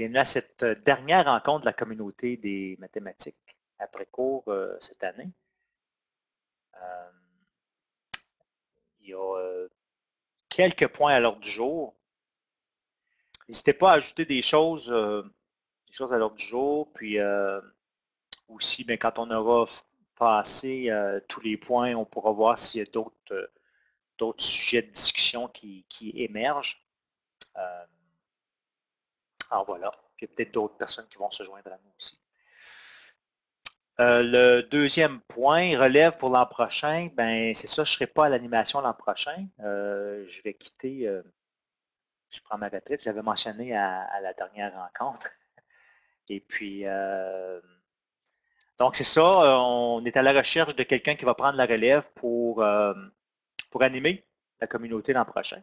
Bienvenue à cette dernière rencontre de la communauté des mathématiques après cours euh, cette année. Euh, il y a euh, quelques points à l'ordre du jour. N'hésitez pas à ajouter des choses, à l'ordre du jour, puis aussi, quand on aura passé tous les points, on pourra voir s'il y a d'autres sujets de discussion qui, qui émergent. Alors voilà, a peut-être d'autres personnes qui vont se joindre à nous aussi. Euh, le deuxième point, relève pour l'an prochain, ben c'est ça, je ne serai pas à l'animation l'an prochain. Euh, je vais quitter, euh, je prends ma retraite, j'avais mentionné à, la dernière rencontre. Et puis, donc c'est ça, on est à la recherche de quelqu'un qui va prendre la relève pour, pour animer la communauté l'an prochain.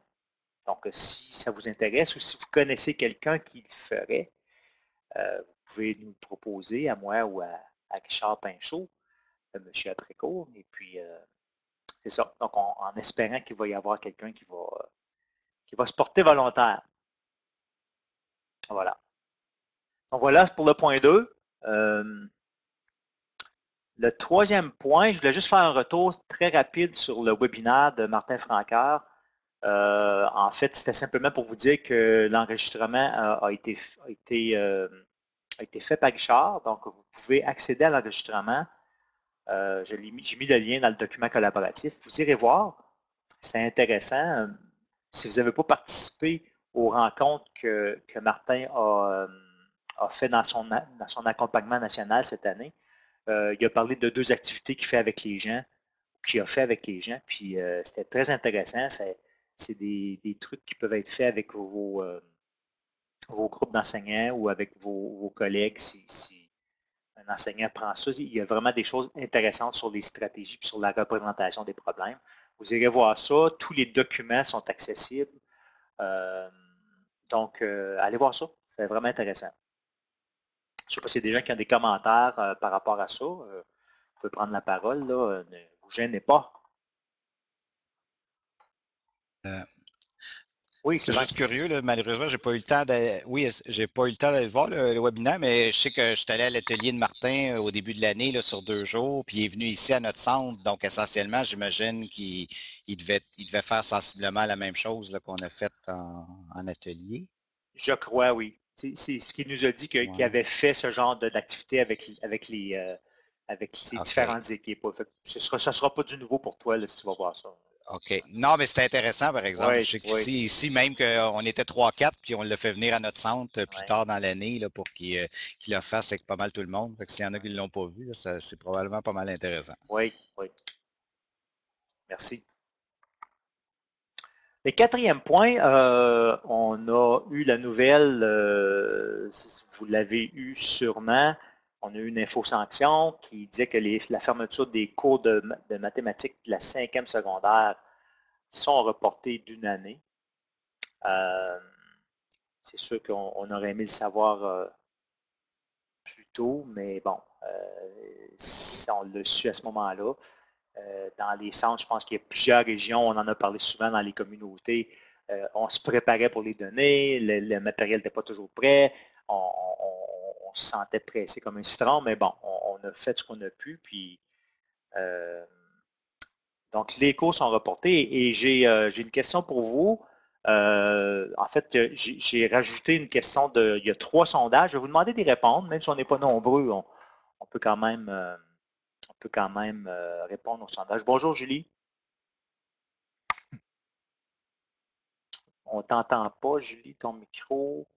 Donc, si ça vous intéresse ou si vous connaissez quelqu'un qui le ferait, euh, vous pouvez nous le proposer à moi ou à, Richard Pinchot, M. Atrécourt. Et puis, euh, c'est ça. Donc, en espérant qu'il va y avoir quelqu'un qui va, qui va se porter volontaire. Voilà. Donc, voilà pour le point 2. Euh, le troisième point, je voulais juste faire un retour très rapide sur le webinaire de Martin Francaire. en fait, c'était simplement pour vous dire que l'enregistrement a, été, a été a été fait par Richard. Donc, vous pouvez accéder à l'enregistrement. Euh, j'ai mis, le lien dans le document collaboratif. Vous irez voir. C'est intéressant. Si vous n'avez pas participé aux rencontres que, Martin euh, a, fait dans son, son accompagnement national cette année, euh, il a parlé de deux activités qu'il fait avec les gens, qu'il a fait avec les gens. Puis c'était très intéressant. C'est des, des, trucs qui peuvent être faits avec vos, vos groupes d'enseignants ou avec vos, collègues si, un enseignant prend ça. Il y a vraiment des choses intéressantes sur les stratégies et sur la représentation des problèmes. Vous irez voir ça. Tous les documents sont accessibles. Euh, donc, euh, allez voir ça. C'est vraiment intéressant. Je ne sais pas s'il y a des gens qui ont des commentaires euh, par rapport à ça. vous pouvez prendre la parole. Là. Ne vous gênez pas. Oui, c'est juste curieux. Malheureusement, j'ai pas eu le temps. Oui, j'ai pas eu le temps d'aller voir le, webinaire, mais je sais que je suis allé à l'atelier de Martin euh, au début de l'année sur deux jours, puis il est venu ici à notre centre. Donc, essentiellement, j'imagine qu'il devait, il devait faire sensiblement la même chose qu'on a fait en, atelier. Je crois, oui. C'est ce qu'il nous a dit qu'il avait fait ce genre d'activité avec, avec les, euh, avec différentes équipes. ce ne sera, pas du nouveau pour toi si tu vas voir ça. OK. Non, mais c'était intéressant, par exemple. je sais ici, même qu'on était 3-4, puis on l'a fait venir à notre centre euh, plus tard dans l'année pour qu'il euh, le fasse avec pas mal tout le monde. s'il y en a qui ne l'ont pas vu, c'est probablement pas mal intéressant. Oui, oui. Merci. Le quatrième point, euh, on a eu la nouvelle, vous l'avez eu sûrement, on a eu une info-sanction qui disait que la fermeture des cours de, mathématiques de la cinquième secondaire sont reportés d'une année. Euh, c'est sûr qu'on aurait aimé le savoir euh, plus tôt, mais bon, euh, on l'a su à ce moment-là. dans les centres, je pense qu'il y a plusieurs régions, on en a parlé souvent dans les communautés. on se préparait pour les données, le, matériel n'était pas toujours prêt. Se sentait pressé comme un citron, mais bon, on, a fait ce qu'on a pu. Puis, euh, donc, les cours sont reportés et j'ai euh, une question pour vous. Euh, en fait, j'ai rajouté une question de. Il y a trois sondages. Je vais vous demander d'y répondre, même si on n'est pas nombreux, on, peut quand même, on peut quand même répondre aux sondages. Bonjour Julie. On t'entend pas, Julie, ton micro.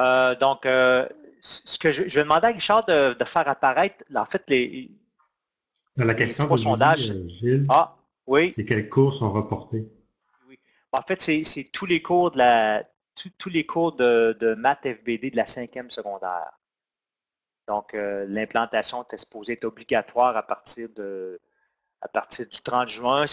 Euh, donc, euh, ce que je, vais demander à Richard de, faire apparaître, en fait, les, la question de sondages. Euh, Gilles, ah, oui. C'est quels cours sont reportés? Oui. En fait, c'est tous les cours de la tous les cours de, de, maths FBD de la cinquième secondaire. Donc, l'implantation est supposée être obligatoire à partir de à partir du 30 juin.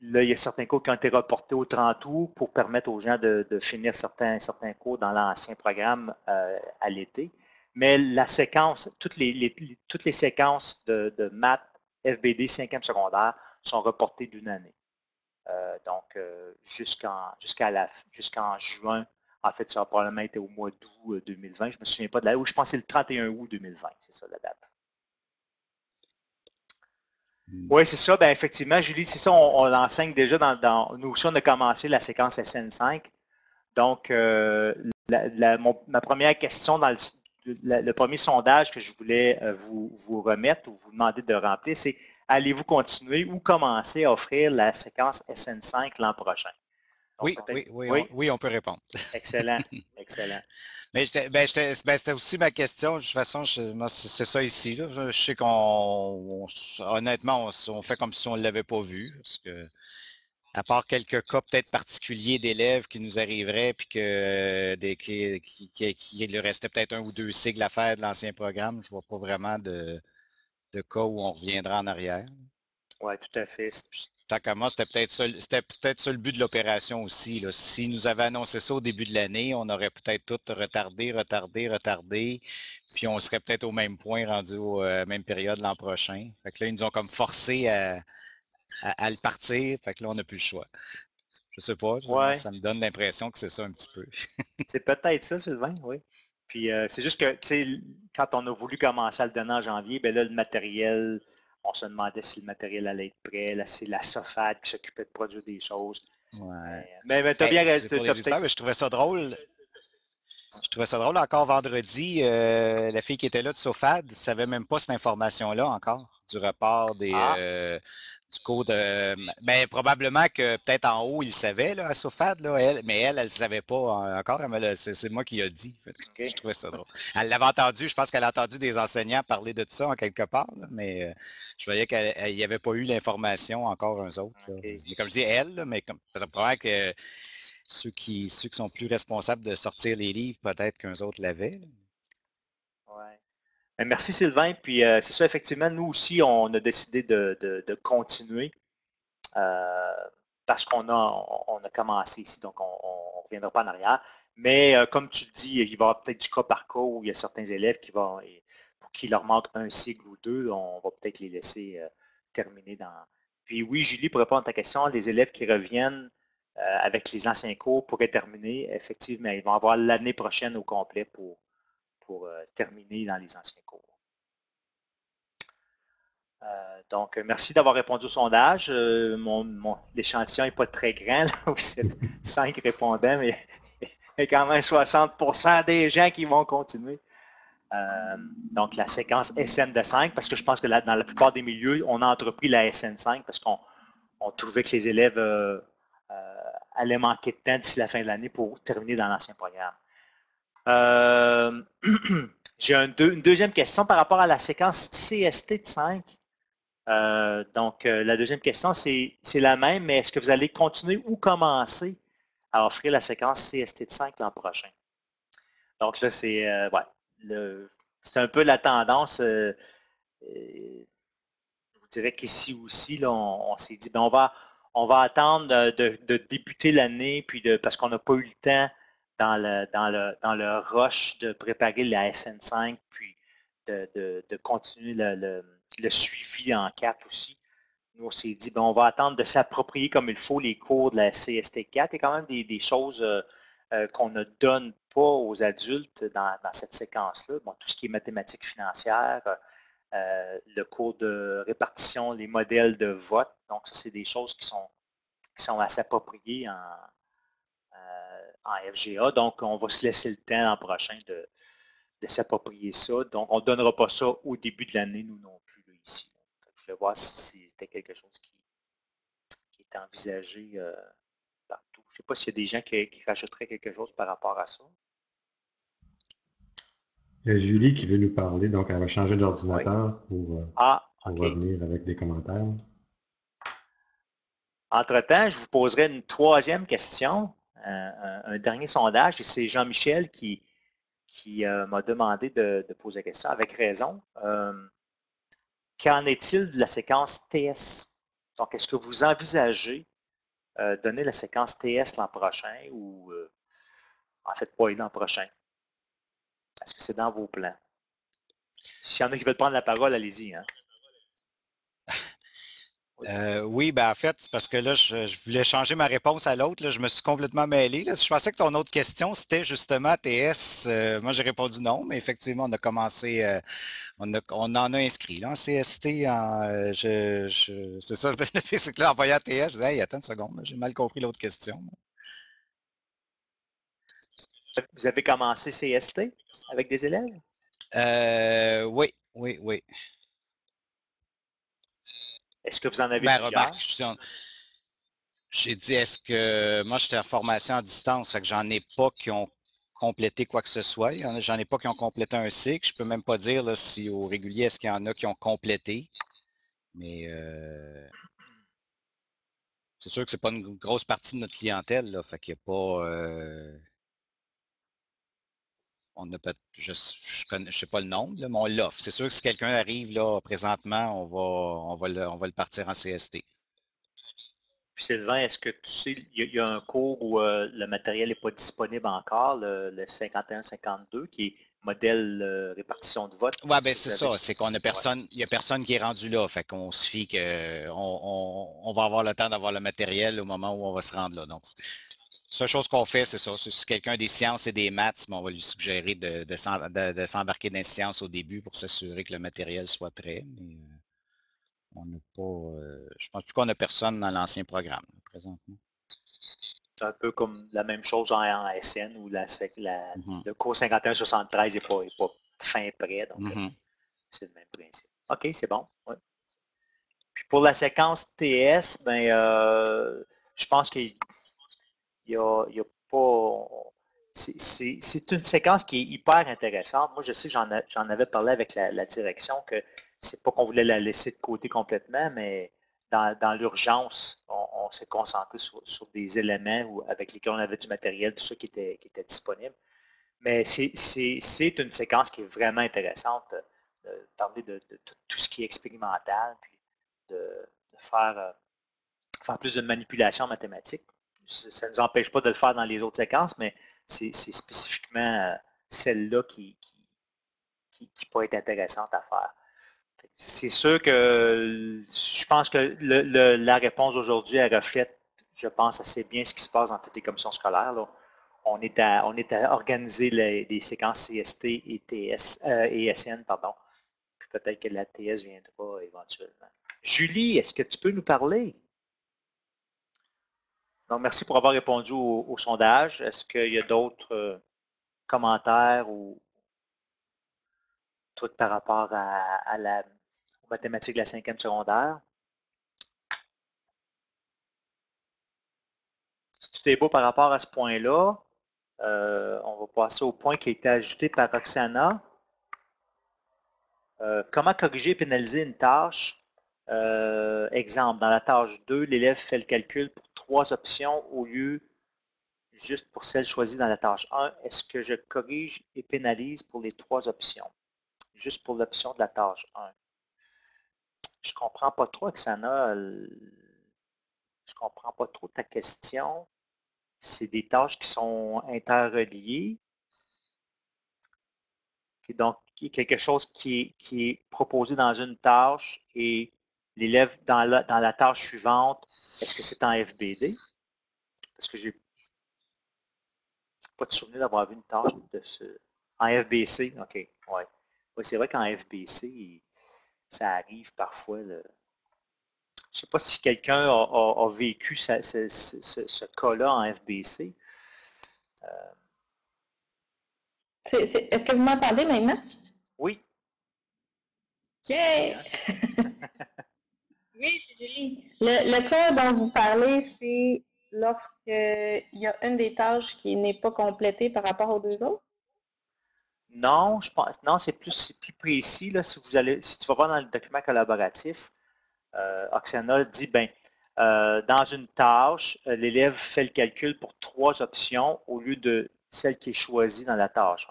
Là, il y a certains cours qui ont été reportés au 30 août pour permettre aux gens de, finir certains, cours dans l'ancien programme euh, à l'été. Mais la séquence, toutes les, séquences de, maths FBD 5e secondaire sont reportés d'une année. donc, jusqu'en jusqu'en juin, en fait, ça va probablement être au mois d'août 2020. Je ne me souviens pas de la où je pense que c'est le 31 août 2020, c'est ça la date. Hmm. Oui, c'est ça. Ben, effectivement, Julie, c'est ça, on, l'enseigne déjà dans, Nous aussi, on a commencé la séquence SN5. Donc, ma première question dans le, premier sondage que je voulais vous, vous remettre ou vous demander de remplir, c'est allez-vous continuer ou commencer à offrir la séquence SN5 l'an prochain? Oui, oui, oui, On, peut répondre. Excellent, excellent. Mais ben, ben, c'était aussi ma question. De toute façon, c'est ça ici. Je sais qu'on, honnêtement, on, fait comme si on ne l'avait pas vu. Parce que, à part quelques cas peut-être particuliers d'élèves qui nous arriveraient, puis que des, qui, qui, lui restait peut-être un ou deux cycles à faire de l'ancien programme, je ne vois pas vraiment de, de cas où on reviendra en arrière. Oui, tout à fait. Tant qu'à moi, c'était peut-être ça, peut ça le but de l'opération aussi. Là. Si nous avaient annoncé ça au début de l'année, on aurait peut-être tout retardé, retardé, retardé, puis on serait peut-être au même point rendu à la euh, même période l'an prochain. Fait que là, ils nous ont comme forcé à, le partir. Fait que là, on n'a plus le choix. Je sais pas, ça me donne l'impression que c'est ça un petit peu. c'est peut-être ça, Sylvain, oui. Puis euh, c'est juste que, tu sais, quand on a voulu commencer à le donner en janvier, ben là, le matériel, on se demandait si le matériel allait être prêt. c'est la SOFAD qui s'occupait de produire des choses. Ouais. Mais, mais tu as bien raison. Je trouvais ça drôle. Je trouvais ça drôle encore vendredi. Euh, la fille qui était là de SOFAD ne savait même pas cette information-là encore, du report des, ah. euh, du code. mais probablement que peut-être en haut, il savait, là, à Sofad, là, elle, mais elle, elle ne savait pas encore. C'est moi qui ai dit. Je trouvais ça drôle. Elle l'avait entendu, je pense qu'elle a entendu des enseignants parler de ça en quelque part, mais euh, je voyais qu'il n'y avait pas eu l'information encore, eux autres. Comme je dis, elle, mais comme, probablement que ceux qui, ceux qui sont plus responsables de sortir les livres, peut-être qu'un autres l'avaient. Ben, merci Sylvain. Puis euh, c'est ça, effectivement, nous aussi, on a décidé de, continuer euh, parce qu'on a, on a commencé ici, donc on ne reviendra pas en arrière. Mais euh, comme tu le dis, il va y avoir peut-être du cas par cas où il y a certains élèves qui vont, pour qui leur manque un cycle ou deux, on va peut-être les laisser terminer dans. Puis oui, Julie, pour répondre à ta question, les élèves qui reviennent avec les anciens cours pourraient terminer, effectivement, ils vont avoir l'année prochaine au complet pour, pour euh, terminer dans les anciens cours. Euh, donc, merci d'avoir répondu au sondage. Euh, mon, l'échantillon n'est pas très grand, là, c'est 5 répondants, mais il y a quand même 60% des gens qui vont continuer. donc, la séquence SN de 5, parce que je pense que dans la plupart des milieux, on a entrepris la SN5 parce qu'on trouvait que les élèves allaient manquer de temps d'ici la fin de l'année pour terminer dans l'ancien programme. Euh, j'ai une deuxième question par rapport à la séquence CST de 5. Euh, donc, euh, la deuxième question, c'est la même, mais est-ce que vous allez continuer ou commencer à offrir la séquence CST de 5 l'an prochain? Donc là, c'est un peu la tendance. je vous dirais qu'ici aussi, là, on, s'est dit, ben, on, va, on va attendre de, débuter l'année, puis parce qu'on n'a pas eu le temps dans le, rush de préparer la SN5, puis de, continuer le, suivi en 4 aussi. Nous, on s'est dit, ben, on va attendre de s'approprier comme il faut les cours de la CST4. Il y a quand même des, choses euh, euh, qu'on ne donne pas aux adultes dans, cette séquence-là. Tout ce qui est mathématiques financières, euh, le cours de répartition, les modèles de vote. Donc, ça, c'est des choses qui sont, qui sont à s'approprier en, en FGA. Donc, on va se laisser le temps l'an prochain de, s'approprier ça. Donc, on ne donnera pas ça au début de l'année, nous non plus, ici. je voulais voir si c'était quelque chose qui, est envisagé euh, partout. Je ne sais pas s'il y a des gens qui, rajouteraient quelque chose par rapport à ça. Il y a Julie qui veut nous parler, donc elle va changer d'ordinateur pour, euh, ah, revenir avec des commentaires. Entre-temps, je vous poserai une troisième question un, dernier sondage et c'est Jean-Michel qui, qui euh, m'a demandé de, poser la question, avec raison. Euh, qu'en est-il de la séquence TS? Donc, est-ce que vous envisagez euh, donner la séquence TS l'an prochain ou en fait pas l'an prochain? Est-ce que c'est dans vos plans? S'il y en a qui veulent prendre la parole, allez-y. Hein? Euh, oui, ben en fait, c'est parce que là, je, voulais changer ma réponse à l'autre. Je me suis complètement mêlé. Je pensais que ton autre question, c'était justement TS. Euh, moi, j'ai répondu non, mais effectivement, on a commencé, euh, on, en a inscrit là, en CST. En, c'est ça, c'est que là, en voyant TS, je disais, hey, attends une seconde, j'ai mal compris l'autre question. Vous avez commencé CST avec des élèves? oui, oui, oui. Est-ce que vous en avez ben, remarque, j'ai dit, est-ce que moi, j'étais en formation à distance, fait que j'en ai pas qui ont complété quoi que ce soit. J'en ai pas qui ont complété un cycle. Je peux même pas dire si au régulier, est-ce qu'il y en a qui ont complété. Mais euh, c'est sûr que c'est pas une grosse partie de notre clientèle. Là, fait qu'il n'y a pas. Euh, on a je ne sais pas le nombre, mais on l'offre. C'est sûr que si quelqu'un arrive là présentement, on va, on va, le, on va le partir en CST. Puis Sylvain, est-ce que tu sais, il y, a un cours où euh, le matériel n'est pas disponible encore, le, 51-52, qui est modèle euh, répartition de vote? Oui, ben c'est ça. C'est qu'on a personne, il n'y a personne qui est rendu là. Fait qu'on se fie qu'on on, va avoir le temps d'avoir le matériel au moment où on va se rendre là. Donc, seule chose qu'on fait, c'est ça. Si quelqu'un des sciences et des maths, on va lui suggérer de, de, s'embarquer dans les sciences au début pour s'assurer que le matériel soit prêt. Mais euh, on n'a pas. Euh, je pense plus qu'on n'a personne dans l'ancien programme présentement. C'est un peu comme la même chose en, SN où la, mm-hmm. le cours 51-73 n'est pas, pas, fin prêt. Donc, mm-hmm. c'est le même principe. OK, c'est bon. Puis pour la séquence TS, ben, euh, je pense qu'il il n'y a, pas. C'est une séquence qui est hyper intéressante. Moi, je sais, j'en avais parlé avec la, direction que c'est pas qu'on voulait la laisser de côté complètement, mais dans, l'urgence, on, s'est concentré sur, des éléments avec lesquels on avait du matériel, tout ça qui était, qui était disponible. Mais c'est une séquence qui est vraiment intéressante de, parler de, tout ce qui est expérimental, puis de, faire, euh, faire plus de manipulation mathématique ça ne nous empêche pas de le faire dans les autres séquences, mais c'est spécifiquement euh, celle-là qui, qui, peut être intéressante à faire. C'est sûr que je pense que la réponse aujourd'hui, elle reflète, je pense, assez bien ce qui se passe dans toutes les commissions scolaires. On est à, on est à organiser les, séquences CST et, TS, euh, et SN, pardon. Puis peut-être que la TS viendra éventuellement. Julie, est-ce que tu peux nous parler? Donc, merci pour avoir répondu au, sondage. Est-ce qu'il y a d'autres euh, commentaires ou trucs par rapport à, la, aux mathématiques de la cinquième secondaire? Si tout est beau par rapport à ce point-là, euh, on va passer au point qui a été ajouté par Roxana. Euh, comment corriger et pénaliser une tâche euh, exemple, dans la tâche 2, l'élève fait le calcul pour trois options au lieu juste pour celle choisie dans la tâche 1. Est-ce que je corrige et pénalise pour les trois options? Juste pour l'option de la tâche 1. Je ne comprends pas trop, Oksana. Je ne comprends pas trop ta question. C'est des tâches qui sont interreliées. Donc, quelque chose qui qui est proposé dans une tâche et l'élève dans la, dans la tâche suivante, est-ce que c'est en FBD? Parce que j'ai pas de souvenir d'avoir vu une tâche de ce. En FBC, OK. Ouais. ouais c'est vrai qu'en FBC, ça arrive parfois. Je ne sais pas si quelqu'un a, vécu ce, cas-là en FBC. Euh. Est-ce que vous m'entendez maintenant? Oui. Yeah! Oui, c'est Julie. Le, cas dont vous parlez, c'est lorsqu'il y a une des tâches qui n'est pas complétée par rapport aux deux autres? Non, je pense. Non, c'est plus, plus précis. Là, si vous allez, si tu vas voir dans le document collaboratif, euh, Oxana dit ben, euh, dans une tâche, euh, l'élève fait le calcul pour trois options au lieu de celle qui est choisie dans la tâche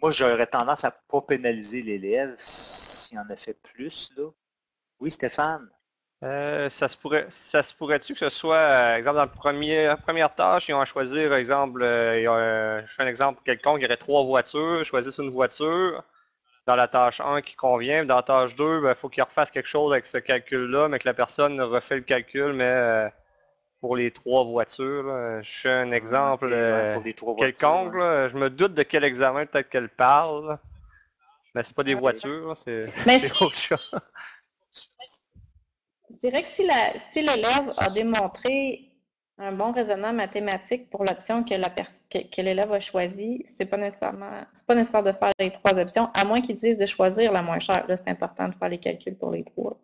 Moi, j'aurais tendance à ne pas pénaliser l'élève s'il en a fait plus. Là. Oui, Stéphane. Euh, ça se pourrait, ça se pourrait-tu que ce soit, euh, exemple, dans la première, première tâche, ils ont à choisir, exemple, euh, je fais un exemple quelconque, il y aurait trois voitures, choisissent une voiture. dans la tâche 1 qui convient. Dans la tâche 2, il ben, faut qu'il refasse quelque chose avec ce calcul-là, mais que la personne refait le calcul, mais euh, pour les trois voitures. Je fais un exemple euh, quelconque. Je me doute de quel examen peut-être qu'elle parle. Mais c'est pas des voitures, c'est autre chose. Je dirais que si l'élève a démontré un bon raisonnement mathématique pour l'option que l'élève a choisie, c'est pas nécessairement pas nécessaire de faire les trois options, à moins qu'ils disent de choisir la moins chère. Là, c'est important de faire les calculs pour les trois.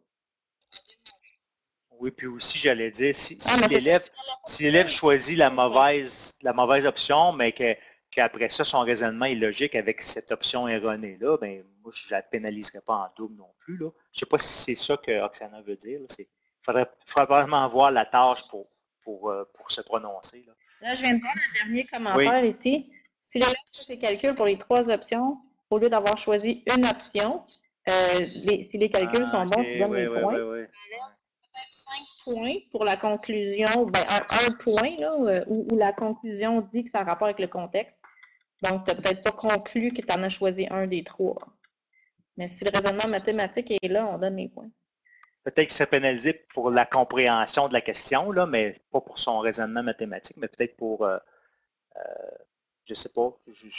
Oui, puis aussi, j'allais dire, si, ah, l'élève choisit la mauvaise, la mauvaise option, mais qu'après ça, son raisonnement est logique avec cette option erronée-là, ben moi, je ne la pénaliserai pas en double non plus. Là. Je ne sais pas si c'est ça que Oksana veut dire. Il faudrait, probablement voir la tâche pour, pour, euh, pour se prononcer. Là. je viens de voir le dernier commentaire ici. Si l'élève fait ses calculs pour les trois options, au lieu d'avoir choisi une option, euh, si les calculs sont bons, tu donnes les points points pour la conclusion, ben, un, point, là, euh, où, la conclusion dit que ça a rapport avec le contexte. Donc, tu n'as peut-être pas conclu que tu en as choisi un des trois. Mais si le raisonnement mathématique est là, on donne les points. Peut-être que c'est pénalisé pour la compréhension de la question, là, mais pas pour son raisonnement mathématique, mais peut-être pour, euh, euh, je ne sais pas. il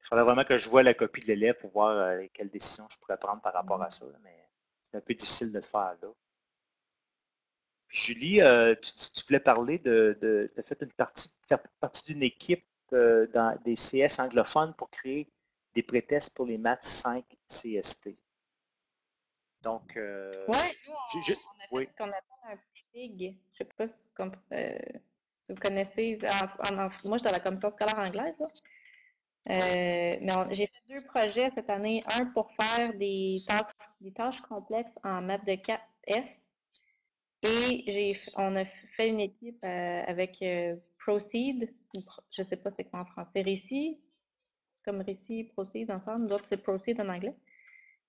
faudrait vraiment que je vois la copie de l'élève pour voir quelle décision je pourrais prendre par rapport à ça. mais c'est un peu difficile de le faire là. Julie, euh, tu, voulais parler de, de une partie, faire partie d'une équipe euh, dans des CS anglophones pour créer des prétests pour les maths 5 CST. Donc, euh, ouais, nous, on, je, on a fait ce qu'on appelle un PIG. Je ne sais pas si, euh, si, vous connaissez. moi, j'étais à la commission scolaire anglaise. mais j'ai fait deux projets cette année. Un pour faire des tâches, des tâches complexes en maths de 4S et on a fait une équipe euh, avec euh, Proceed, je ne sais pas c'est quoi en français, Récit, comme Récit, Proceed ensemble, d'autres c'est Proceed en anglais.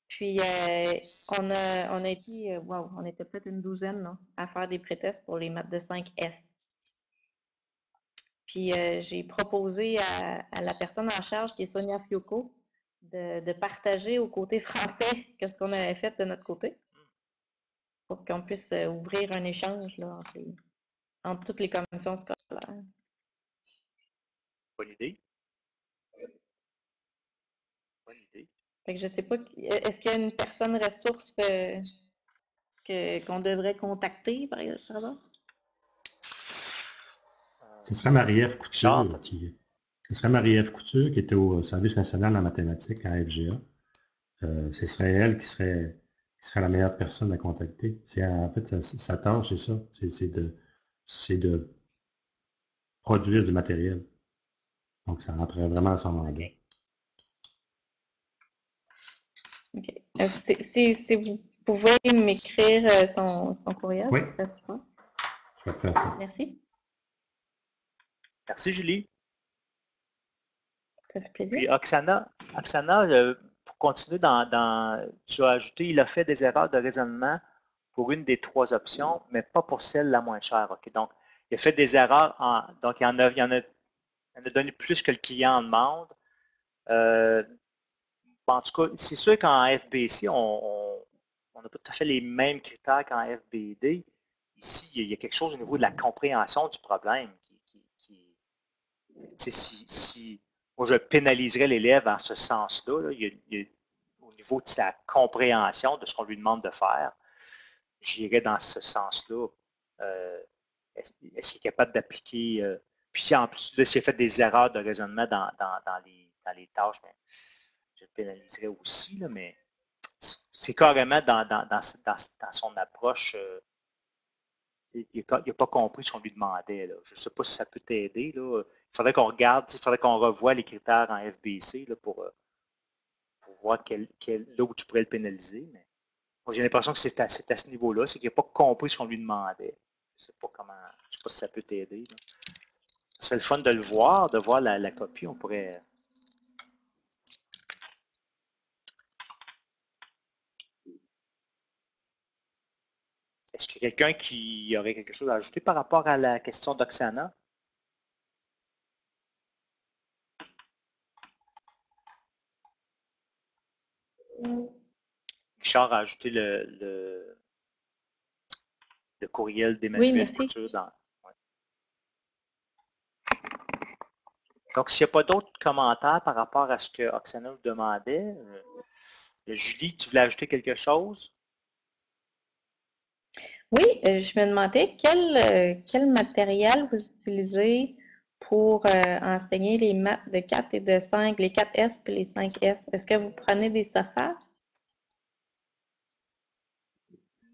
Puis euh, on, a, on a été, wow, on était peut-être une douzaine à faire des prétests pour les maths de 5S. Puis j'ai proposé à, la personne en charge, qui est Sonia Fiocco, de, partager au côté français qu'est-ce qu'on avait fait de notre côté pour qu'on puisse euh, ouvrir un échange là, entre, toutes les commissions scolaires. Bonne idée. Bonne idée. Fait que je sais pas, est-ce qu'il y a une personne ressource euh, qu'on devrait contacter, par exemple? Ce serait Marie-Ève Couture. Qui, ce serait Marie-Ève Couture qui était au Service national en mathématiques à FGA. Euh, ce serait elle qui serait qui serait la meilleure personne à contacter. C'est en fait sa, tâche, c'est ça. C'est de, de produire du matériel. Donc, ça rentrerait vraiment à son mandat. OK. Euh, si, vous pouvez m'écrire euh, son, son, courriel, oui. Je vais faire ça. Merci. Merci, Julie. Ça fait plaisir. Puis, Oksana, Oksana euh, pour continuer dans, tu as ajouté, il a fait des erreurs de raisonnement pour une des trois options, mais pas pour celle la moins chère. Donc, il a fait des erreurs, en, donc il en, a, il, en a, donné plus que le client en demande. Euh, en tout cas, c'est sûr qu'en FBC, on n'a pas tout à fait les mêmes critères qu'en FBD. Ici, il y a quelque chose au niveau de la compréhension du problème. Qui, si moi, je pénaliserais l'élève en ce sens-là. au niveau de sa compréhension de ce qu'on lui demande de faire, j'irais dans ce sens-là. Euh, est-ce qu'il est capable d'appliquer. Euh, puis en plus, s'il a fait des erreurs de raisonnement dans, les, tâches, ben, je le pénaliserais aussi, mais c'est carrément dans, son approche. Euh, il n'a pas compris ce qu'on lui demandait. Je ne sais pas si ça peut t'aider. Il faudrait qu'on regarde, il faudrait qu'on revoie les critères en FBC là, pour, euh, pour voir quel, là où tu pourrais le pénaliser. Mais j'ai l'impression que c'est à, ce niveau-là, c'est qu'il n'a pas compris ce qu'on lui demandait. Je ne sais pas comment. Je sais pas si ça peut t'aider. C'est le fun de le voir, de voir la, copie. On pourrait. Est-ce qu'il y a quelqu'un qui aurait quelque chose à ajouter par rapport à la question d'Oxana? Richard a ajouté le, le, courriel d'Emmanuel oui, dans. Donc, s'il n'y a pas d'autres commentaires par rapport à ce que Oksana nous demandait, euh, Julie, tu voulais ajouter quelque chose? Oui, euh, je me demandais quel, euh, quel matériel vous utilisez pour enseigner les maths de 4 et de 5, les 4S et les 5S. Est-ce que vous prenez des sofas?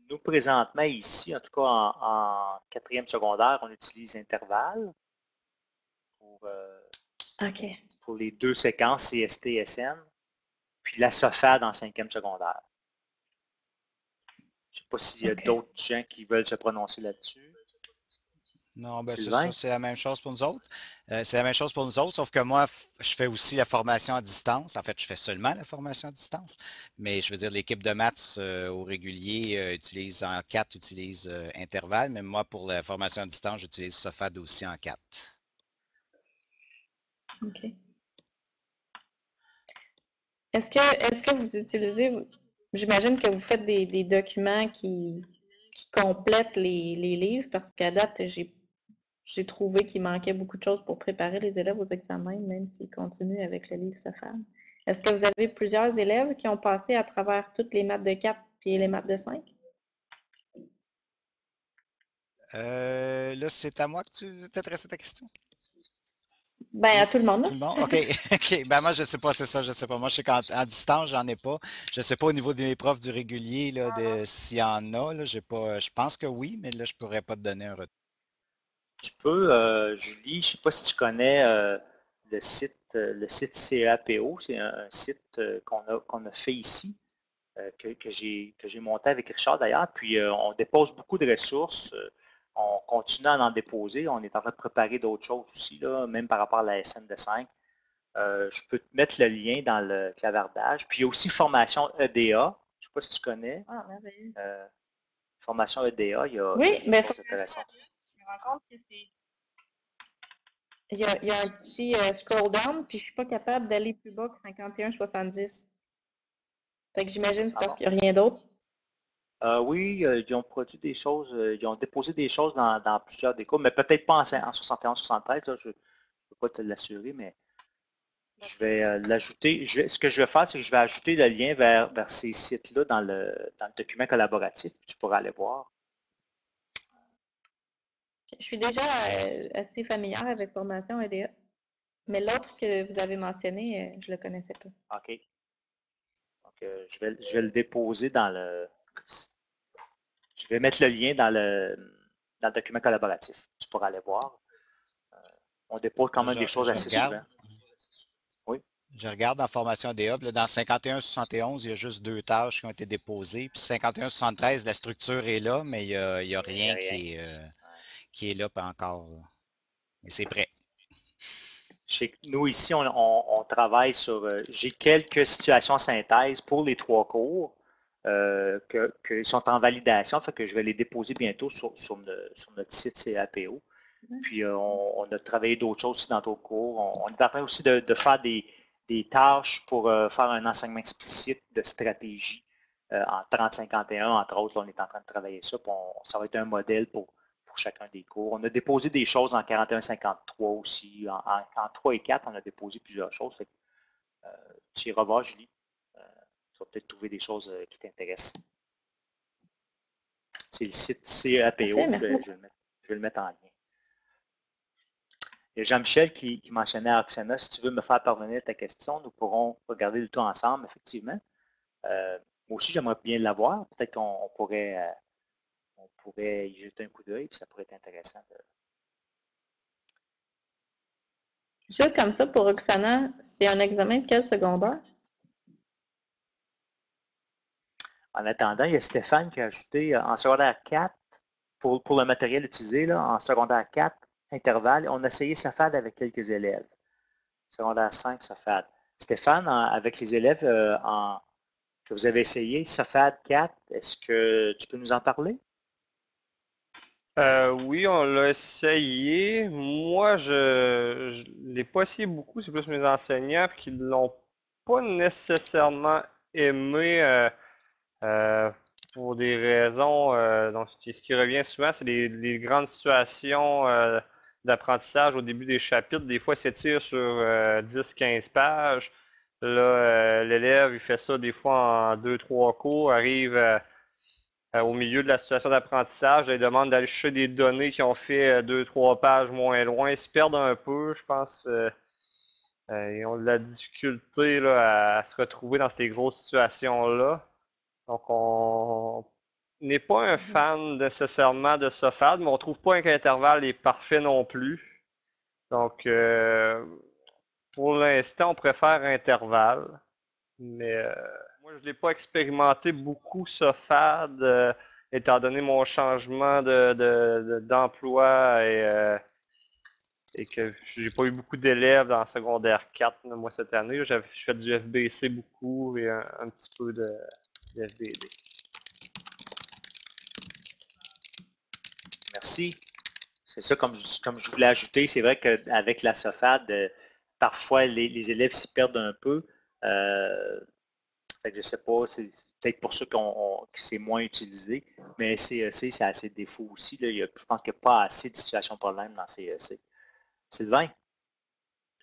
Nous, présentement, ici, en tout cas en, quatrième secondaire, on utilise Intervalle pour, pour les deux séquences CST et SN puis la SOFAD en cinquième secondaire. Je ne sais pas s'il y a d'autres gens qui veulent se prononcer là-dessus. Non, ben c'est la même chose pour nous autres. Euh, c'est la même chose pour nous autres, sauf que moi, je fais aussi la formation à distance. En fait, je fais seulement la formation à distance. Mais je veux dire, l'équipe de maths euh, au régulier euh, utilise en 4, utilise intervalle. Mais moi, pour la formation à distance, j'utilise SOFAD aussi en 4. OK. Est-ce que, est que vous utilisez, j'imagine que vous faites des, documents qui, complètent les, livres, parce qu'à date, j'ai trouvé qu'il manquait beaucoup de choses pour préparer les élèves aux examens, même s'ils continuent avec le livre SOFAM. Est-ce que vous avez plusieurs élèves qui ont passé à travers toutes les maths de 4 et les maths de 5? Euh, là, c'est à moi que tu t'adressais ta question? Ben, à tout le monde. Tout le monde? OK. OK. Ben, moi, je ne sais pas, c'est ça, je ne sais pas. Moi, je sais qu'en distance, j'en ai pas. Je ne sais pas au niveau des profs du régulier, là, de, s'il y en a. Là, pas, je pense que oui, mais là, je ne pourrais pas te donner un retour. Tu peux, euh, Julie, je ne sais pas si tu connais euh, le site euh, le site CAPO. C'est un, site qu'on a, qu'on a fait ici, que, que j'ai monté avec Richard d'ailleurs. Puis, on dépose beaucoup de ressources on continue à en déposer. On est en train de préparer d'autres choses aussi, là, même par rapport à la SN de 5. Euh, je peux te mettre le lien dans le clavardage. Puis il y a aussi formation EDA. Je ne sais pas si tu connais. Ah, euh, formation EDA, il y a, oui, mais choses intéressantes. Je me rends compte que c'est. Il y, a, il y a un petit euh, scroll down, puis je ne suis pas capable d'aller plus bas que 51,70. Fait que j'imagine que c'est ah parce qu'il n'y a rien d'autre. Euh, oui, euh, ils ont produit des choses, euh, ils ont déposé des choses dans, plusieurs des mais peut-être pas en, 71-73, je ne peux pas te l'assurer, mais je vais l'ajouter. Ce que je vais faire, c'est que je vais ajouter le lien vers, ces sites-là dans le, document collaboratif, tu pourras aller voir. Je suis déjà assez familière avec Formation EDA, mais l'autre que vous avez mentionné, je ne le connaissais pas. OK. Donc, je, vais, je vais le déposer dans le, je vais mettre le lien dans le, document collaboratif. Tu pourras aller voir. Euh, on dépose quand même des choses assez souvent. Oui. Je regarde en formation des hubs. Dans 51-71, il y a juste deux tâches qui ont été déposées. Puis 51-73, la structure est là, mais il n'y a, rien, Qui, est, euh, qui est là pas encore. Mais c'est prêt. Chez nous, ici, on, travaille sur. Euh, j'ai quelques situations synthèse pour les trois cours. Euh, qu'ils sont en validation, fait que je vais les déposer bientôt sur, notre site CAPO. Puis euh, on, a travaillé d'autres choses aussi dans d'autres cours. On, est en train aussi de, faire des, tâches pour euh, faire un enseignement explicite de stratégie en 3051, entre autres. on est en train de travailler ça. ça va être un modèle pour, chacun des cours. On a déposé des choses en 4153 aussi. En, 3 et 4, on a déposé plusieurs choses. tu iras voir, Julie tu vas peut-être trouver des choses euh, qui t'intéressent. C'est le site CAPO, je, vais, le mettre, en lien. Il y a Jean-Michel qui, mentionnait Oxana, si tu veux me faire parvenir ta question, nous pourrons regarder le tout ensemble, effectivement. Euh, moi aussi, j'aimerais bien l'avoir. Peut-être qu'on pourrait, euh, on pourrait y jeter un coup d'œil, puis ça pourrait être intéressant. Juste comme ça, pour Oxana, c'est un examen de quel secondaire? En attendant, il y a Stéphane qui a ajouté euh, en secondaire 4, pour, pour le matériel utilisé, là, en secondaire 4, intervalle, on a essayé SAFAD avec quelques élèves. Secondaire 5, SAFAD. Stéphane, avec les élèves euh, que vous avez essayé, SAFAD 4, est-ce que tu peux nous en parler? Euh, oui, on l'a essayé. Moi, je ne l'ai pas essayé beaucoup. C'est plus mes enseignants qui ne l'ont pas nécessairement aimé pour des raisons. donc, ce qui, revient souvent, c'est les, grandes situations d'apprentissage au début des chapitres. Des fois, s'étire sur 10-15 pages. Là, l'élève, il fait ça des fois en 2-3 cours, arrive euh, au milieu de la situation d'apprentissage, ils demandent d'aller chercher des données qui ont fait euh, deux, trois pages moins loin. Ils se perdent un peu, je pense. Euh, ils ont de la difficulté à, se retrouver dans ces grosses situations-là. Donc, on n'est pas un mm-hmm. fan nécessairement de SOFAD, mais on ne trouve pas qu'un intervalle est parfait non plus. Donc, pour l'instant, on préfère intervalle. Mais moi, je ne l'ai pas expérimenté beaucoup, SOFAD, euh, étant donné mon changement d'emploi et, euh, et que j'ai pas eu beaucoup d'élèves dans secondaire 4, moi, cette année. J'ai fait du FBC beaucoup et un, petit peu de, Merci. C'est ça, comme, comme je voulais ajouter, c'est vrai qu'avec la SOFAD, euh, parfois les, élèves s'y perdent un peu. Je ne sais pas, c'est peut-être pour ça que c'est moins utilisé, mais CEC, c'est assez de défauts aussi. je pense qu'il n'y a pas assez de situations problèmes dans CEC. Sylvain?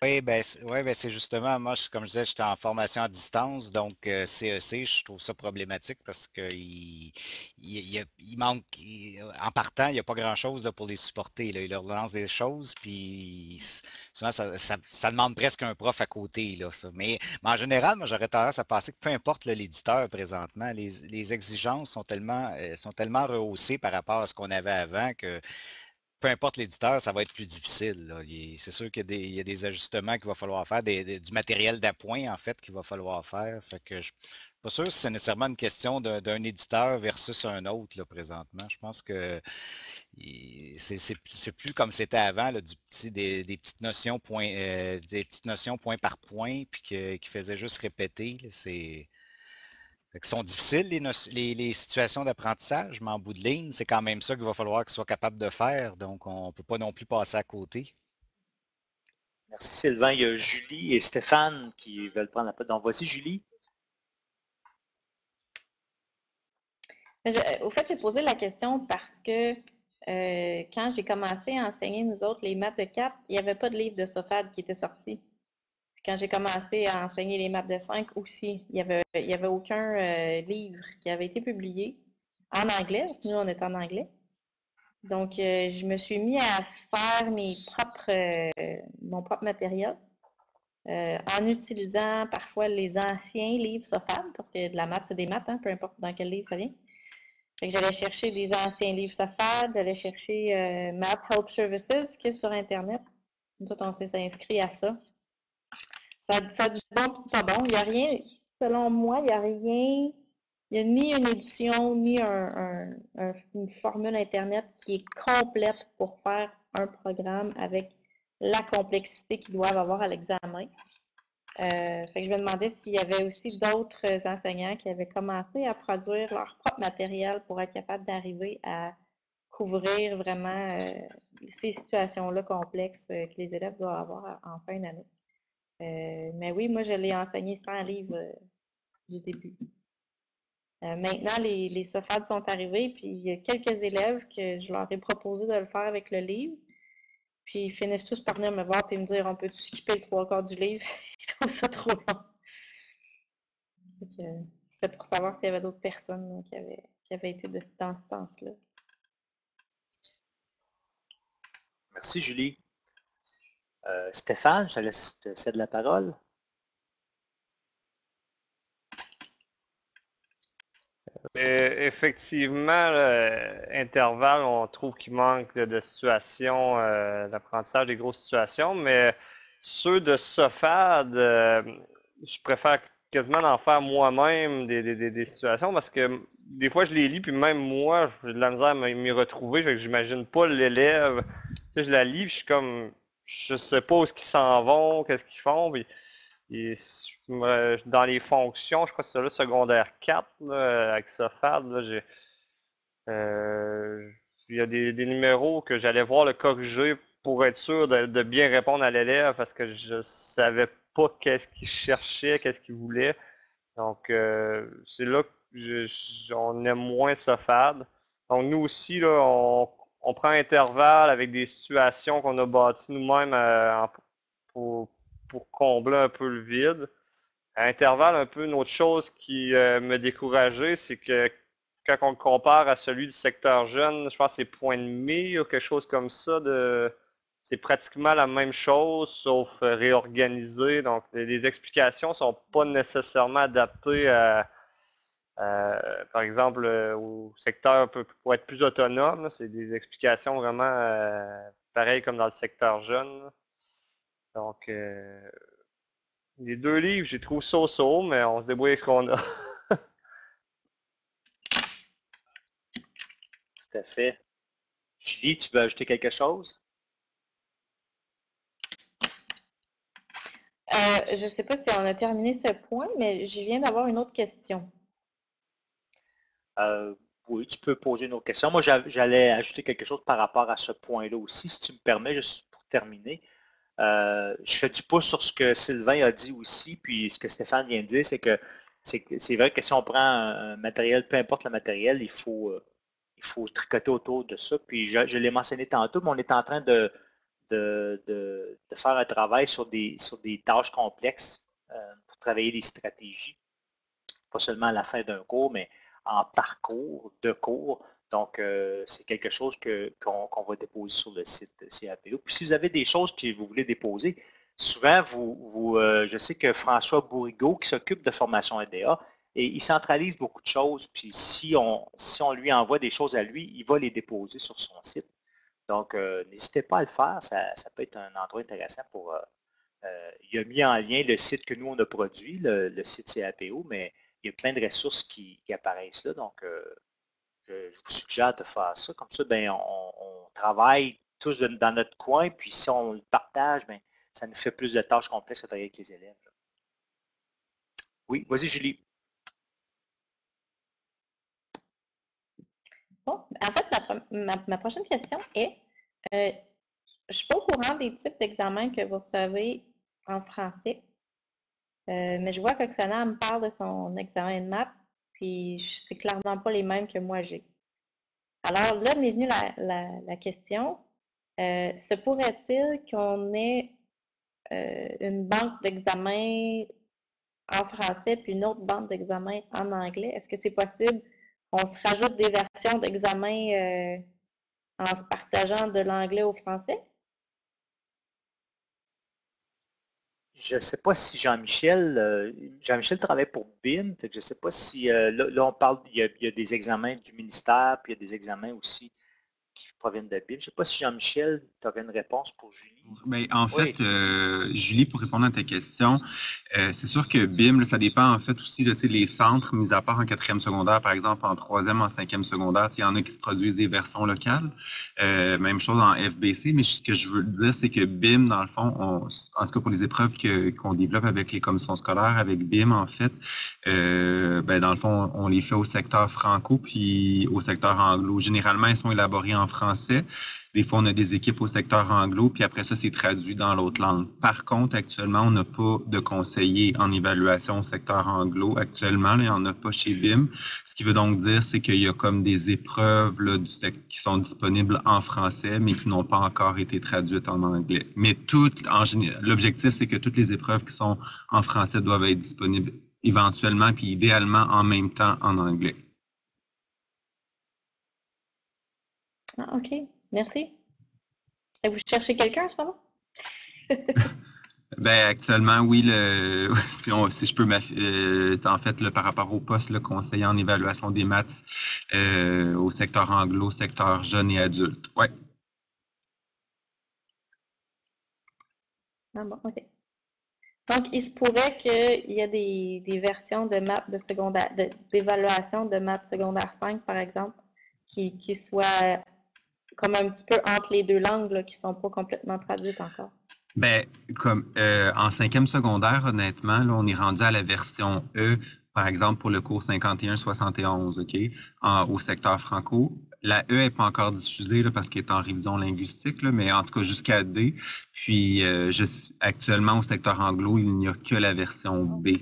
Oui, ben, ben c'est justement, moi, comme je disais, j'étais en formation à distance, donc CEC, euh, je trouve ça problématique parce qu'il il, manque, en partant, il n'y a pas grand-chose pour les supporter. Là. Ils leur lancent des choses, puis souvent, ça, demande presque un prof à côté. Là, Mais, en général, moi, j'aurais tendance à penser que peu importe l'éditeur présentement, les, exigences sont tellement, euh, sont tellement rehaussées par rapport à ce qu'on avait avant que peu importe l'éditeur, ça va être plus difficile. C'est sûr qu'il y, a des ajustements qu'il va falloir faire, du matériel d'appoint, en fait, qu'il va falloir faire. Je ne suis pas sûr si c'est nécessairement une question d'un éditeur versus un autre, là, présentement. Je pense que c'est plus comme c'était avant, du petit, des, petites notions point, euh, des petites notions point par point, puis qui faisaient juste répéter. Qui sont difficiles, les, situations d'apprentissage, mais en bout de ligne, c'est quand même ça qu'il va falloir qu'ils soient capables de faire. Donc, on ne peut pas non plus passer à côté. Merci Sylvain. Il y a Julie et Stéphane qui veulent prendre la parole. Donc, voici Julie. au fait, j'ai posé la question parce que euh, quand j'ai commencé à enseigner, nous autres, les maths de 4, il n'y avait pas de livre de SOFAD qui était sorti. Quand j'ai commencé à enseigner les maths de 5 aussi, il n'y avait, y avait aucun euh, livre qui avait été publié en anglais. Nous, on est en anglais. Donc, euh, je me suis mis à faire mes propres, euh, mon propre matériel en utilisant parfois les anciens livres SOFAD, parce que de la maths, c'est des maths, hein, peu importe dans quel livre ça vient. j'allais chercher des anciens livres SOFAD, j'allais chercher Math Help Services, qui est sur Internet. Nous on s'est inscrit à ça. Ça, ça a du bon pas bon. Il n'y a rien, selon moi, il n'y a rien, il n'y a ni une édition, ni une formule Internet qui est complète pour faire un programme avec la complexité qu'ils doivent avoir à l'examen. Euh, je me demandais s'il y avait aussi d'autres enseignants qui avaient commencé à produire leur propre matériel pour être capable d'arriver à couvrir vraiment euh, ces situations-là complexes euh, que les élèves doivent avoir en fin d'année. Euh, mais oui, moi, je l'ai enseigné sans livre euh, du début. Euh, maintenant, les, les SOFAD sont arrivés, puis il y a quelques élèves que je leur ai proposé de le faire avec le livre. Puis ils finissent tous par venir me voir et me dire on peut skipper le trois quarts du livre? Ils trouvent ça trop long. C'est pour savoir s'il y avait d'autres personnes qui, avaient, qui avaient été dans ce sens-là. Merci, Julie. Euh, Stéphane, je te cède la parole. Euh, effectivement, l'intervalle, on trouve qu'il manque de, situations euh, d'apprentissage, des grosses situations, mais ceux de SOFAD, je préfère quasiment en faire moi-même des, situations parce que des fois je les lis, puis même moi, j'ai de la misère à m'y retrouver, je j'imagine pas l'élève. Je la lis, puis je suis comme je sais pas où ils s'en vont, qu'est-ce qu'ils font. dans les fonctions, je crois que c'est le secondaire 4 avec SOFAD. Euh, il y a des, numéros que j'allais voir le corriger pour être sûr de, bien répondre à l'élève parce que je savais pas qu'est-ce qu'il cherchait, qu'est-ce qu'il voulait. Donc, euh, c'est là qu'on aime moins SOFAD. Donc, nous aussi, là, on, prend intervalle avec des situations qu'on a bâties nous-mêmes euh, pour, combler un peu le vide. À intervalle, un peu une autre chose qui euh, me décourageait, c'est que quand on le compare à celui du secteur jeune, je pense que c'est point de mire, quelque chose comme ça, de c'est pratiquement la même chose, sauf euh, réorganisé. Donc, les, explications ne sont pas nécessairement adaptées à, par exemple, euh, au secteur pour être plus autonome. C'est des explications vraiment euh, pareilles comme dans le secteur jeune. Donc, les deux livres, j'ai trouvé so-so, mais on se débrouille avec ce qu'on a. Tout à fait. Julie, tu veux ajouter quelque chose? Euh, je ne sais pas si on a terminé ce point, mais je viens d'avoir une autre question. Euh, oui, tu peux poser une autre question. Moi, j'allais ajouter quelque chose par rapport à ce point-là aussi, si tu me permets, juste pour terminer. Euh, je fais du pouce sur ce que Sylvain a dit aussi, puis ce que Stéphane vient de dire, c'est que c'est vrai que si on prend un, matériel, peu importe le matériel, il faut, il faut tricoter autour de ça. Puis je l'ai mentionné tantôt, mais on est en train de, de, faire un travail sur des, sur des tâches complexes euh, pour travailler les stratégies, pas seulement à la fin d'un cours, mais en parcours de cours. Donc, euh, c'est quelque chose qu'on va déposer sur le site CAPO. Puis, si vous avez des choses que vous voulez déposer, souvent, vous, euh, je sais que François Bourrigaud, qui s'occupe de formation EDA, et il centralise beaucoup de choses. Puis, si on, si on lui envoie des choses à lui, il va les déposer sur son site. Donc, euh, n'hésitez pas à le faire, ça, peut être un endroit intéressant pour... Il a mis en lien le site que nous, on a produit, le, site CAPO, mais il y a plein de ressources qui, apparaissent là. Donc, je, vous suggère de faire ça. Comme ça, ben, on, travaille tous dans notre coin, puis si on le partage, ben, ça nous fait plus de tâches complexes à travailler avec les élèves. Oui, vas-y, Julie. Bon, en fait, ma, prochaine question est, euh, je ne suis pas au courant des types d'examens que vous recevez en français, euh, mais je vois qu'Oxana me parle de son examen de maths, puis c'est clairement pas les mêmes que moi j'ai. Alors là m'est venue la, question, euh, se pourrait-il qu'on ait une banque d'examen en français puis une autre banque d'examen en anglais? Est-ce que c'est possible on se rajoute des versions d'examen euh, en se partageant de l'anglais au français? Je ne sais pas si Jean-Michel, euh, Jean-Michel travaille pour BIM, je ne sais pas si, euh, là, on parle, il y, a, des examens du ministère, puis il y a des examens aussi qui proviennent de BIM. Je ne sais pas si Jean-Michel, tu avais une réponse pour Julie. Ben, en fait, euh, Julie, pour répondre à ta question, euh, c'est sûr que BIM, ça dépend en fait aussi de les centres, mis à part en quatrième secondaire, par exemple, en troisième, en cinquième secondaire, il y en a qui se produisent des versions locales. Euh, même chose en FBC, mais ce que je veux dire, c'est que BIM, dans le fond, en tout cas pour les épreuves qu'on développe avec les commissions scolaires, avec BIM, en fait, ben, dans le fond, on les fait au secteur franco, puis au secteur anglo. Généralement, ils sont élaborés en français. Des fois, on a des équipes au secteur anglo, puis après ça, c'est traduit dans l'autre langue. Par contre, actuellement, on n'a pas de conseiller en évaluation au secteur anglo. Actuellement, il n'y en a pas chez BIM. Ce qui veut donc dire, c'est qu'il y a comme des épreuves qui sont disponibles en français, mais qui n'ont pas encore été traduites en anglais. Mais tout, en l'objectif, c'est que toutes les épreuves qui sont en français doivent être disponibles éventuellement, puis idéalement en même temps en anglais. Ah, OK. Merci. Et vous cherchez quelqu'un en ce moment? ben, actuellement, oui, le, si, si je peux euh, en fait, le par rapport au poste, le conseiller en évaluation des maths euh, au secteur anglo, secteur jeune et adulte. Oui. Ah bon, OK. Donc, il se pourrait qu'il y ait des, versions de maths de secondaire, d'évaluation de, maths secondaire 5, par exemple, qui, qui soient comme un petit peu entre les deux langues qui ne sont pas complètement traduites encore? Ben, comme euh, en cinquième secondaire, honnêtement, là, on est rendu à la version E, par exemple, pour le cours 51-71, OK, au secteur franco. La E n'est pas encore diffusée parce qu'elle est en révision linguistique, là, mais en tout cas jusqu'à D. Puis euh, actuellement, au secteur anglo, il n'y a que la version B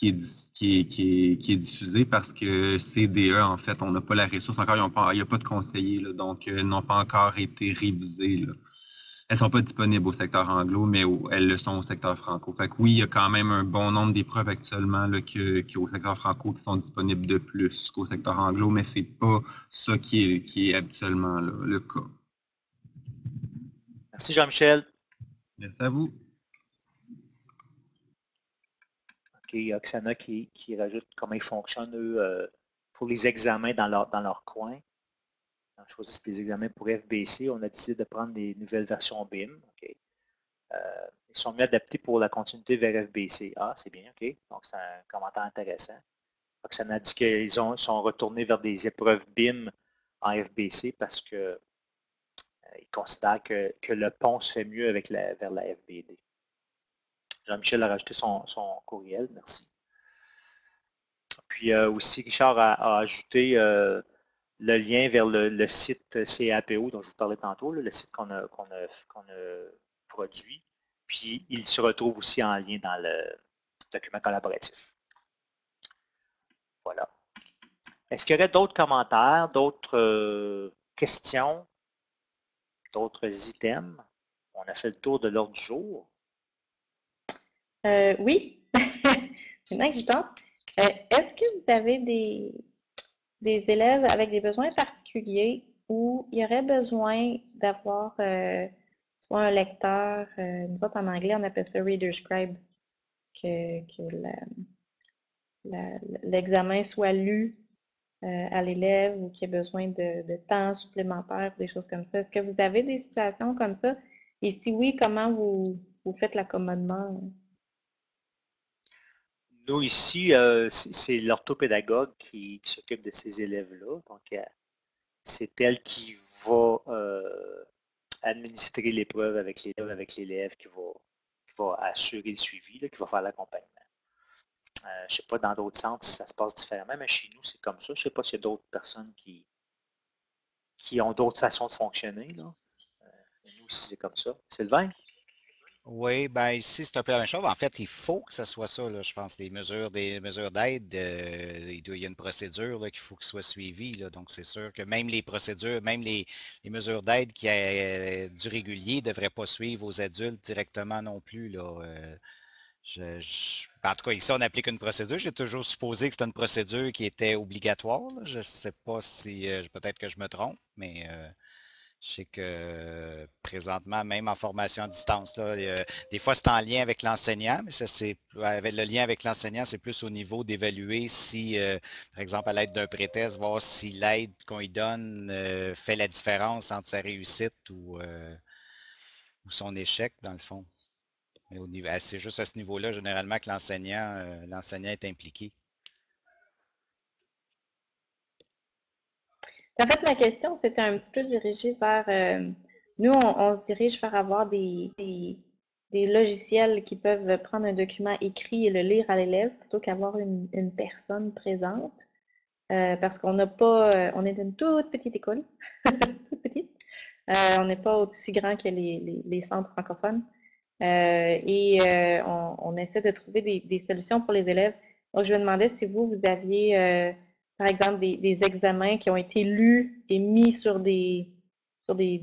qui est, qui, est, diffusé parce que CDE, en fait, on n'a pas la ressource encore, il n'y a pas de conseillers, donc euh, n'ont pas encore été révisés. Elles ne sont pas disponibles au secteur anglo, mais elles le sont au secteur franco. Fait que oui, il y a quand même un bon nombre d'épreuves actuellement là, que, au secteur franco qui sont disponibles de plus qu'au secteur anglo, mais ce n'est pas ça qui est, qui est habituellement le cas. Merci Jean-Michel. Merci à vous. A Oksana qui, rajoute comment ils fonctionnent, eux, euh, pour les examens dans leur, dans leur coin. On choisit des examens pour FBC. On a décidé de prendre des nouvelles versions BIM. Euh, ils sont mieux adaptés pour la continuité vers FBC. Ah, c'est bien, OK. Donc, c'est un commentaire intéressant. Oksana dit qu'ils sont retournés vers des épreuves BIM en FBC parce qu'ils euh, considèrent que, le pont se fait mieux avec la, vers la FBD. Jean-Michel a rajouté son, courriel, merci. Puis euh, aussi, Richard a, ajouté euh, le lien vers le, site CAPO dont je vous parlais tantôt, le site qu'on a, produit. Puis il se retrouve aussi en lien dans le document collaboratif. Voilà. Est-ce qu'il y aurait d'autres commentaires, d'autres euh, questions, d'autres items? On a fait le tour de l'ordre du jour. Euh, oui, maintenant que j'y pense. Euh, est-ce que vous avez des, élèves avec des besoins particuliers où il y aurait besoin d'avoir euh, soit un lecteur, nous autres en anglais on appelle ça Reader Scribe, que, l'examen soit lu à l'élève ou qu'il y ait besoin de, temps supplémentaire, des choses comme ça? Est-ce que vous avez des situations comme ça? Et si oui, comment vous faites l'accommodement? Nous, ici, euh, c'est l'orthopédagogue qui, s'occupe de ces élèves-là. Donc, euh, c'est elle qui va euh, administrer l'épreuve avec l'élève, avec l'élève qui va, assurer le suivi, qui va faire l'accompagnement. je ne sais pas dans d'autres centres si ça se passe différemment, mais chez nous, c'est comme ça. Je ne sais pas s'il y a d'autres personnes qui, ont d'autres façons de fonctionner. Là. nous, c'est comme ça. Sylvain? Oui, ben ici, c'est un peu la même chose. En fait, il faut que ce soit ça, je pense, des mesures, des mesures d'aide. Euh, il, y a une procédure qu'il faut que soit suivie. donc, c'est sûr que même les procédures, même les, mesures d'aide qui est du régulier ne devraient pas suivre aux adultes directement non plus. Là. Euh, en tout cas, ici, on applique une procédure. J'ai toujours supposé que c'était une procédure qui était obligatoire. Je ne sais pas si euh, peut-être que je me trompe, mais je sais que présentement, même en formation à distance, des fois c'est en lien avec l'enseignant, mais ça avec le lien avec l'enseignant, c'est plus au niveau d'évaluer si, euh, par exemple, à l'aide d'un prétexte, voir si l'aide qu'on lui donne euh, fait la différence entre sa réussite ou, euh, son échec, dans le fond. C'est juste à ce niveau-là, généralement, que l'enseignant l'enseignant est impliqué. En fait, ma question, c'était un petit peu dirigée vers... Euh, nous, on, se dirige vers avoir des, logiciels qui peuvent prendre un document écrit et le lire à l'élève plutôt qu'avoir une, personne présente. Euh, parce qu'on n'a pas... Euh, on est d'une toute petite école, petite. on n'est pas aussi grand que les, centres francophones. et on, essaie de trouver des, solutions pour les élèves. Je me demandais si vous, vous aviez par exemple, des, examens qui ont été lus et mis sur des, sur des,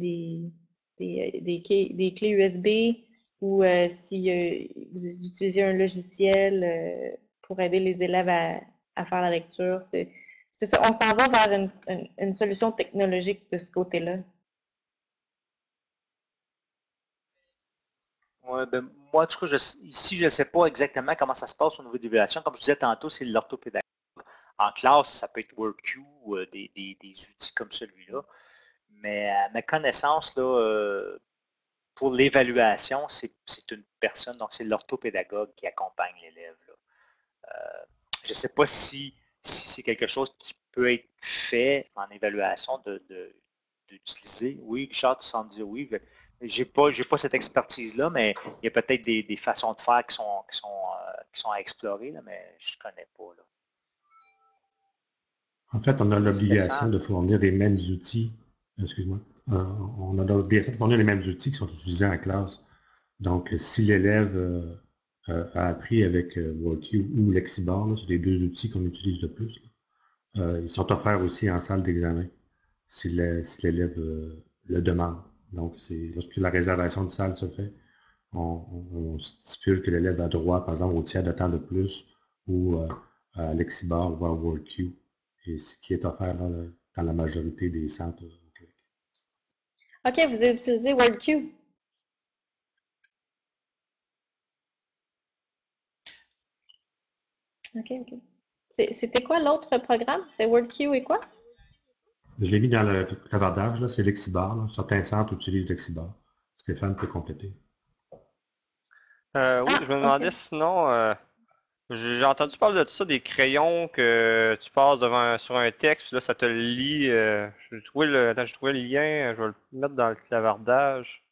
des, clés USB ou euh, si euh, vous utilisez un logiciel euh, pour aider les élèves à, faire la lecture. C'est, ça. On s'en va vers une, solution technologique de ce côté-là. Ben, moi, en tout cas, ici, je ne sais pas exactement comment ça se passe au niveau de l'évaluation. Comme je disais tantôt, c'est l'orthopédagogue en classe, ça peut être WorkQ ou euh, des, outils comme celui-là. Mais à ma connaissance, là, euh, pour l'évaluation, c'est une personne, donc c'est l'orthopédagogue qui accompagne l'élève. Euh, je ne sais pas si, c'est quelque chose qui peut être fait en évaluation d'utiliser. De, oui, Richard, tu dire oui. Je n'ai pas, pas cette expertise-là, mais il y a peut-être des, façons de faire qui sont, qui sont, qui sont à explorer, mais je ne connais pas. En fait, on a l'obligation de fournir les mêmes outils. Excuse-moi. Euh, on a l'obligation de fournir les mêmes outils qui sont utilisés en classe. Donc, si l'élève euh, a appris avec WorldQ ou Lexibar, c'est les deux outils qu'on utilise le plus. ils sont offerts aussi en salle d'examen si l'élève le demande. Donc, lorsque la réservation de salle se fait, on, stipule que l'élève a droit, par exemple, au tiers de temps de plus ou à Lexibar ou à WorldQ, et ce qui est offert dans la majorité des centres au Québec. OK, vous avez utilisé WorldQ. OK, OK. C'était quoi l'autre programme? C'était WorldQ et quoi? Je l'ai mis dans le clavardage, c'est Lexibar. Certains centres utilisent Lexibar. Stéphane peut compléter. Euh, oui, ah, je me demandais sinon, euh, j'ai entendu parler de ça, des crayons que tu passes devant sur un texte, puis là ça te lit. Euh, le. Attends, j'ai trouvé le lien, je vais le mettre dans le clavardage.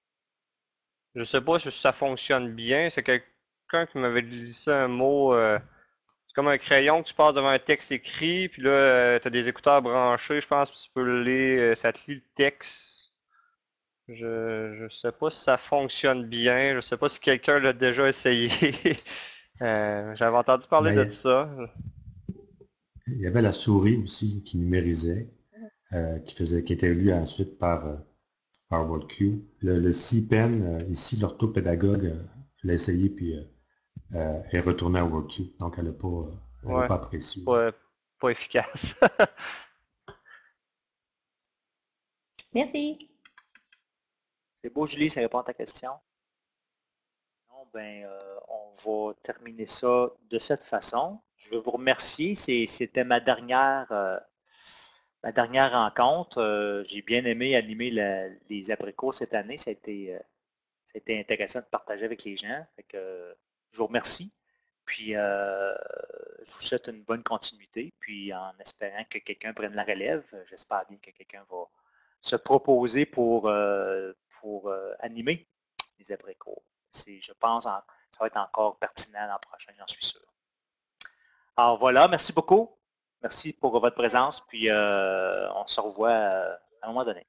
Je sais pas si ça fonctionne bien. C'est quelqu'un qui m'avait ça un mot. c'est comme un crayon que tu passes devant un texte écrit, puis là, tu as des écouteurs branchés, je pense, puis tu peux lire, ça te lit le texte. Je ne sais pas si ça fonctionne bien. Je sais pas si quelqu'un l'a déjà essayé. Euh, j'avais entendu parler ben, de ça. Il y avait la souris aussi qui numérisait, euh, qui, faisait, qui était lue ensuite par, euh, par WorldQ. Le, le CPEN, ici, l'orthopédagogue l'a essayé puis est retourné à WorldQ. Donc, elle n'a pas, pas apprécié. Pas, pas efficace. Merci. C'est beau, Julie, ça répond à ta question. Ben, euh, on va terminer ça de cette façon. Je veux vous remercier. C'était ma dernière, euh, ma dernière rencontre. Euh, j'ai bien aimé animer les abricots cette année. Ça a, été, intéressant de partager avec les gens. je vous remercie. Puis, je vous souhaite une bonne continuité. Puis, en espérant que quelqu'un prenne la relève, j'espère bien que quelqu'un va se proposer pour, pour animer les abricots. Je pense que ça va être encore pertinent l'an prochain, j'en suis sûr. Alors voilà, merci beaucoup. Merci pour votre présence, puis euh, on se revoit à un moment donné.